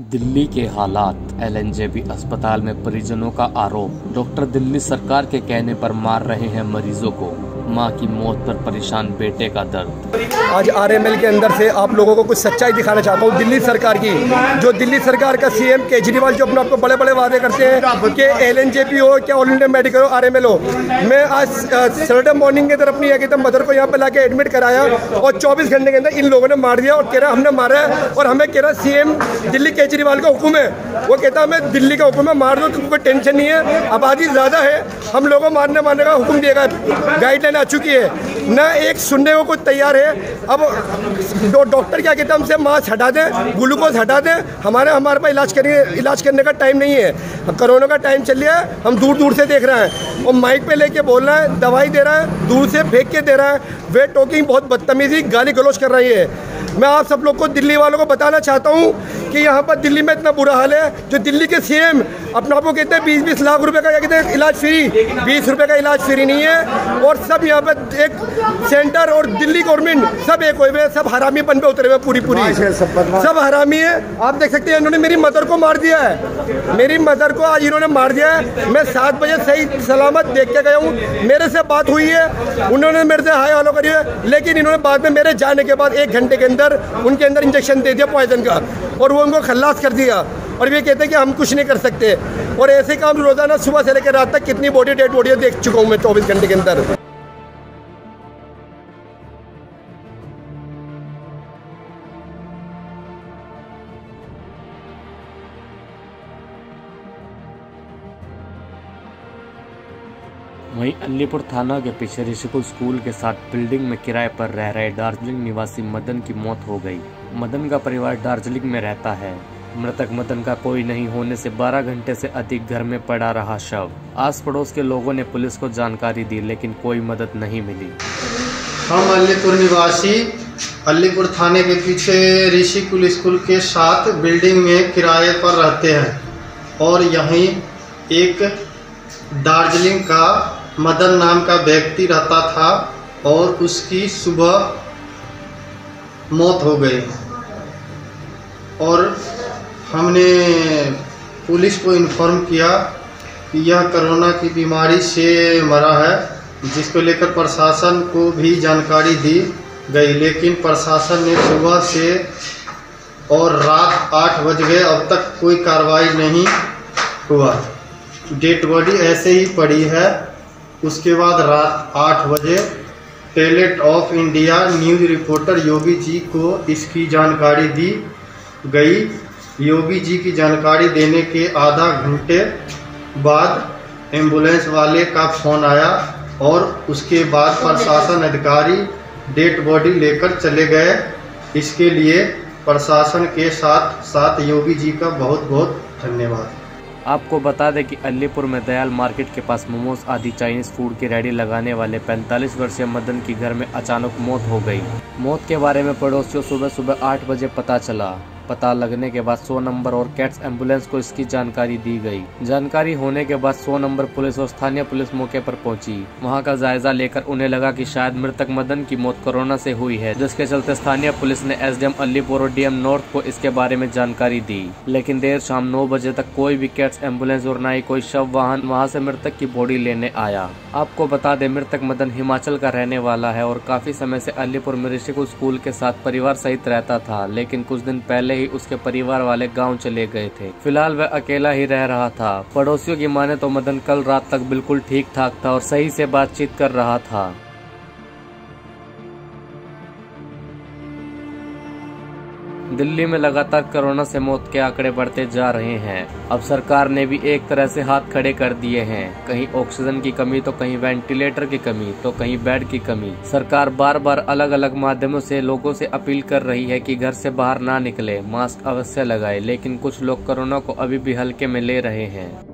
दिल्ली के हालात, एलएनजेबी अस्पताल में परिजनों का आरोप। डॉक्टर दिल्ली सरकार के कहने पर मार रहे हैं मरीजों को। माँ की मौत पर परेशान बेटे का दर्द। आज आरएमएल के अंदर से आप लोगों को कुछ सच्चाई दिखाना चाहता हूँ दिल्ली सरकार की। जो दिल्ली सरकार का सीएम केजरीवाल जो अपने आपको बड़े बड़े वादे करते हैं कि एलएनजेपी हो, क्या ऑल इंडिया मेडिकल हो आरएमएल हो। मैं आज सैटरडे मॉर्निंग के तरफ़ नहीं एकदम मदर को यहाँ पे लाके एडमिट कराया और 24 घंटे के अंदर इन लोगों ने मार दिया और कह रहा हमने मारा है और हमें कह रहा सीएम दिल्ली केजरीवाल का हुक्म है। वो कहता हमें दिल्ली का हुक्म है, मार दो कोई टेंशन नहीं है, आबादी ज़्यादा है, हम लोगों को मारने मारने का हुक्म दिएगा गाइडलाइन आ चुकी है। न एक सुनने को कुछ तैयार है। अब डॉक्टर क्या कहते हैं, हमसे मास्क हटा दें, ग्लूकोज हटा दें। हमारे हमारे पास इलाज करने इलाज करने का टाइम नहीं है। कोरोना का टाइम चल रहा है, हम दूर दूर से देख रहे हैं। और माइक पे लेके बोल रहा है, दवाई दे रहा है, दूर से फेंक के दे रहा है। वे टॉकिंग बहुत बदतमीजी गाली गलोच कर रही है। मैं आप सब लोग को दिल्ली वालों को बताना चाहता हूँ कि यहाँ पर दिल्ली में इतना बुरा हाल है जो दिल्ली के सीएम अपने आप को कहते हैं बीस बीस लाख रुपए का कहते हैं इलाज फ्री बीस रुपए का इलाज फ्री नहीं है। और सब यहाँ पर एक सेंटर और दिल्ली गवर्नमेंट सब एक हुए सब हरामी पन पे उतरे हुए पूरी पूरी। सब हरामी है। आप देख सकते हैं इन्होंने मेरी मदर को मार दिया है। मेरी मदर को आज इन्होंने मार दिया है। मैं सात बजे सही सलामत देख के गया हूँ। मेरे से बात हुई है उन्होंने मेरे से हाई हॉलो करी है लेकिन इन्होंने बाद में मेरे जाने के बाद एक घंटे के अंदर उनके अंदर इंजेक्शन दे दिया पॉइजन का। और वो उनको खल्लास कर दिया। और ये कहते हैं कि हम कुछ नहीं कर सकते। और ऐसे काम रोज़ाना सुबह से लेकर रात तक कितनी बॉडी डेड बॉडी देख चुका हूँ मैं चौबीस घंटे के अंदर। वहीं अलीपुर थाना के पीछे ऋषिकुल स्कूल के साथ बिल्डिंग में किराए पर रह रहे दार्जिलिंग निवासी मदन की मौत हो गई। मदन का परिवार दार्जिलिंग में रहता है। मृतक मदन का कोई नहीं होने से 12 घंटे से अधिक घर में पड़ा रहा शव। आस पड़ोस के लोगों ने पुलिस को जानकारी दी, लेकिन कोई मदद नहीं मिली। हम अलीपुर निवासी अलीपुर थाने के पीछे ऋषिकुल स्कूल के साथ बिल्डिंग में किराए पर रहते हैं और यहीं एक दार्जिलिंग का मदन नाम का व्यक्ति रहता था और उसकी सुबह मौत हो गई। और हमने पुलिस को इन्फॉर्म किया कि यह कोरोना की बीमारी से मरा है, जिसको लेकर प्रशासन को भी जानकारी दी गई। लेकिन प्रशासन ने सुबह से और रात आठ बज गए, अब तक कोई कार्रवाई नहीं हुआ। डेड बॉडी ऐसे ही पड़ी है। उसके बाद रात आठ बजे टेलेट of India news reporter Yogi ji को इसकी जानकारी दी गई। योगी जी की जानकारी देने के आधा घंटे बाद एंबुलेंस वाले का फ़ोन आया और उसके बाद प्रशासन अधिकारी डेड बॉडी लेकर चले गए। इसके लिए प्रशासन के साथ साथ योगी जी का बहुत बहुत धन्यवाद। आपको बता दें कि अलीपुर में दयाल मार्केट के पास मोमोज आदि चाइनीज़ फ़ूड की रेडी लगाने वाले 45 वर्षीय मदन की घर में अचानक मौत हो गई। मौत के बारे में पड़ोसियों सुबह सुबह 8 बजे पता चला। पता लगने के बाद 100 नंबर और कैट्स एंबुलेंस को इसकी जानकारी दी गई। जानकारी होने के बाद 100 नंबर पुलिस और स्थानीय पुलिस मौके पर पहुँची। वहाँ का जायजा लेकर उन्हें लगा कि शायद मृतक मदन की मौत कोरोना से हुई है, जिसके चलते स्थानीय पुलिस ने एसडीएम अलीपुर और डीएम नॉर्थ को इसके बारे में जानकारी दी। लेकिन देर शाम नौ बजे तक कोई भी कैट्स एंबुलेंस और न ही कोई शव वाहन वहाँ से मृतक की बॉडी लेने आया। आपको बता दें, मृतक मदन हिमाचल का रहने वाला है और काफ़ी समय से अलीपुर में स्कूल के साथ परिवार सहित रहता था, लेकिन कुछ दिन पहले ही उसके परिवार वाले गाँव चले गए थे। फ़िलहाल वह अकेला ही रह रहा था। पड़ोसियों की माने तो मदन कल रात तक बिल्कुल ठीक ठाक था और सही से बातचीत कर रहा था। दिल्ली में लगातार कोरोना से मौत के आंकड़े बढ़ते जा रहे हैं। अब सरकार ने भी एक तरह से हाथ खड़े कर दिए हैं। कहीं ऑक्सीजन की कमी तो कहीं वेंटिलेटर की कमी तो कहीं बेड की कमी। सरकार बार बार अलग अलग माध्यमों से लोगों से अपील कर रही है कि घर से बाहर ना निकले, मास्क अवश्य लगाए, लेकिन कुछ लोग कोरोना को अभी भी हल्के में ले रहे हैं।